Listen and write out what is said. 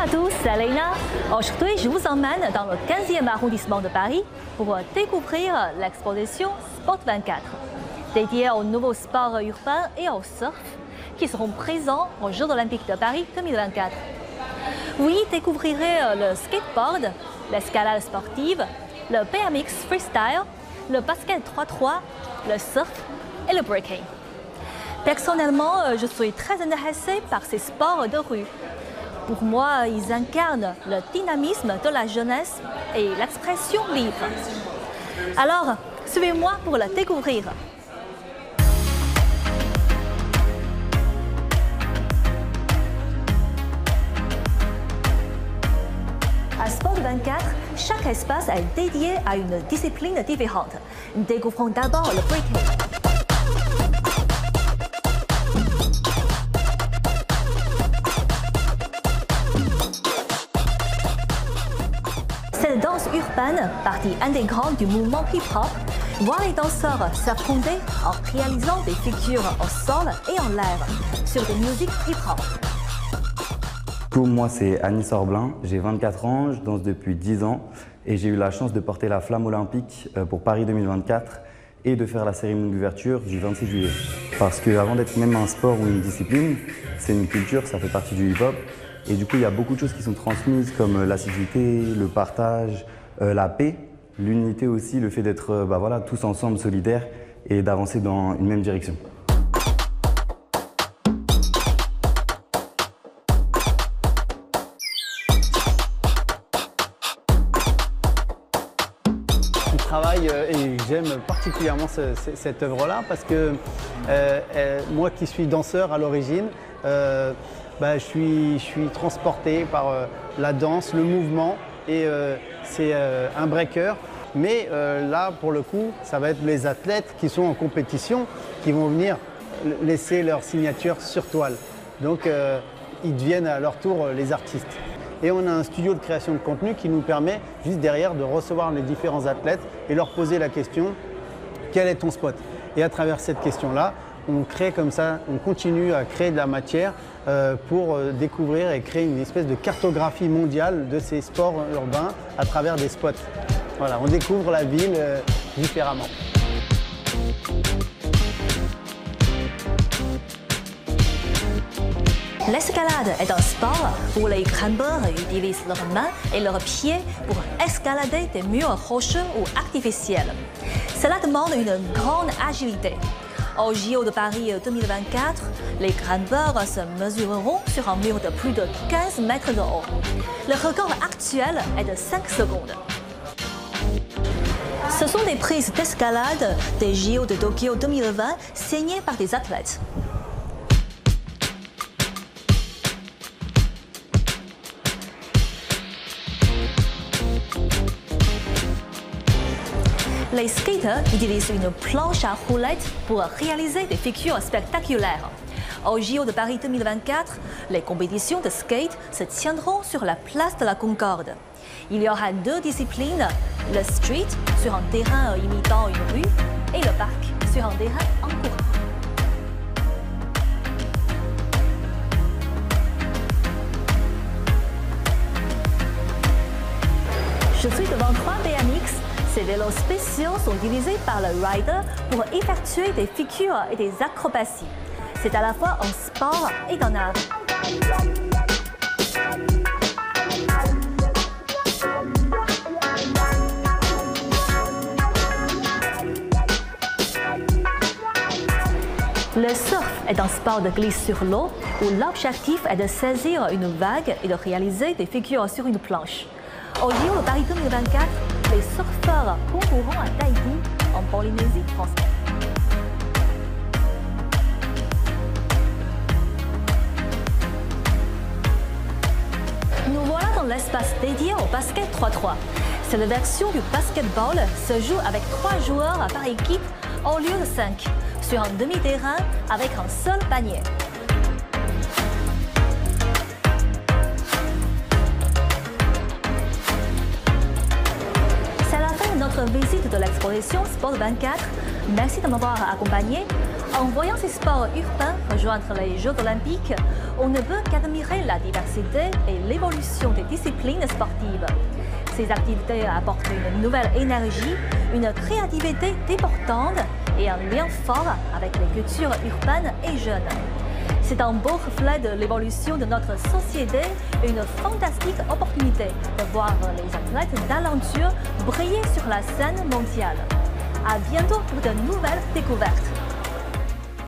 À tous, c'est Alena. Aujourd'hui, je vous emmène dans le 15e arrondissement de Paris pour découvrir l'exposition Sport 24, dédiée aux nouveaux sports urbains et au surf qui seront présents aux Jeux olympiques de Paris 2024. Vous y découvrirez le skateboard, l'escalade sportive, le BMX freestyle, le basket 3-3, le surf et le breaking. Personnellement, je suis très intéressée par ces sports de rue pour moi, ils incarnent le dynamisme de la jeunesse et l'expression libre. Alors, suivez-moi pour le découvrir. À Sport 24, chaque espace est dédié à une discipline différente. Découvrons d'abord le breaking. Partie intégrante du mouvement hip-hop, voit les danseurs s'affronter en réalisant des figures au sol et en l'air sur des musiques hip-hop. Moi, c'est Annie Sorblin, j'ai 24 ans, je danse depuis 10 ans et j'ai eu la chance de porter la flamme olympique euh, pour Paris 2024 et de faire la cérémonie d'ouverture du 26 juillet. Parce qu'avant d'être même un sport ou une discipline, c'est une culture, ça fait partie du hip-hop et du coup, il y a beaucoup de choses qui sont transmises comme euh, l'assiduité, le partage, la paix, l'unité aussi, le fait d'être euh, bah tous ensemble solidaires et d'avancer dans une même direction. Je travaille et j'aime particulièrement cette œuvre-là parce que moi qui suis danseur à l'origine, bah, je, suis, transporté par euh, la danse, le mouvement et euh, c'est euh, un breaker. Mais là, pour le coup, ça va être les athlètes qui sont en compétition qui vont venir laisser leur signature sur toile. Donc, ils deviennent à leur tour les artistes. Et on a un studio de création de contenu qui nous permet juste derrière de recevoir les différents athlètes et leur poser la question quel est ton spot? Et à travers cette question-là, on crée comme ça, on continue à créer de la matière euh, pour euh, découvrir et créer une espèce de cartographie mondiale de ces sports urbains à travers des spots. Voilà, on découvre la ville euh, différemment. L'escalade est un sport où les grimpeurs utilisent leurs mains et leurs pieds pour escalader des murs rocheux ou artificiels. Cela demande une grande agilité. Au JO de Paris 2024, les grimpeurs se mesureront sur un mur de plus de 15 mètres de haut. Le record actuel est de 5 secondes. Ce sont des prises d'escalade des JO de Tokyo 2020 signées par des athlètes. Les skaters utilisent une planche à roulettes pour réaliser des figures spectaculaires. Au JO de Paris 2024, les compétitions de skate se tiendront sur la place de la Concorde. Il y aura deux disciplines, le street sur un terrain imitant une rue et le parc sur un terrain en courant. Je suis devant trois BMX ces vélos spéciaux sont utilisés par le rider pour effectuer des figures et des acrobaties. C'est à la fois un sport et un art. Le surf est un sport de glisse sur l'eau où l'objectif est de saisir une vague et de réaliser des figures sur une planche. Au Rio de Paris 2024, les surfeurs concourront à Tahiti, en Polynésie française. Nous voilà dans l'espace dédié au basket 3-3. Cette version du basketball se joue avec trois joueurs par équipe au lieu de cinq, sur un demi-terrain avec un seul panier. Sport 24. Merci de m'avoir accompagné. En voyant ces sports urbains rejoindre les Jeux olympiques, on ne peut qu'admirer la diversité et l'évolution des disciplines sportives. Ces activités apportent une nouvelle énergie, une créativité déportante et un lien fort avec les cultures urbaines et jeunes. C'est un beau reflet de l'évolution de notre société et une fantastique opportunité de voir les athlètes d'aventure briller sur la scène mondiale. À bientôt pour de nouvelles découvertes.